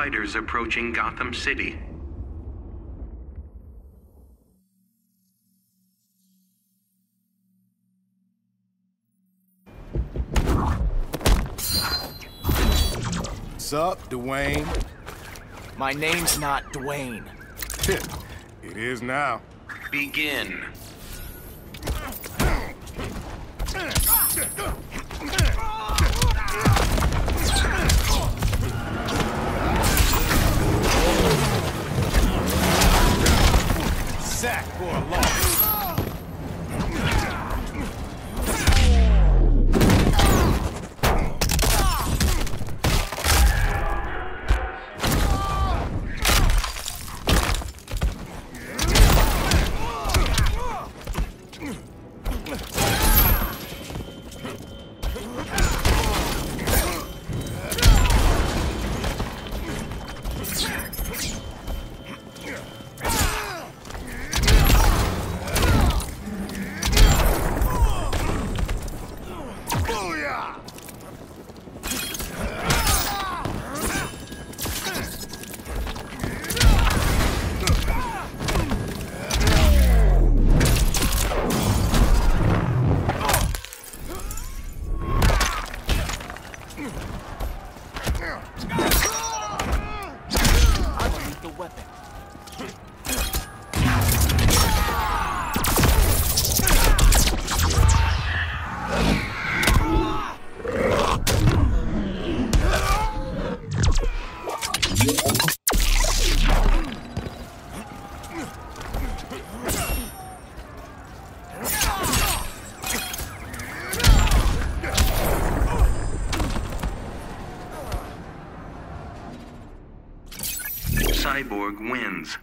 fighters approaching Gotham City. Sup, Dwayne? My name's not Dwayne. it is now. Begin. Sack for a loss. weapon. Cyborg wins.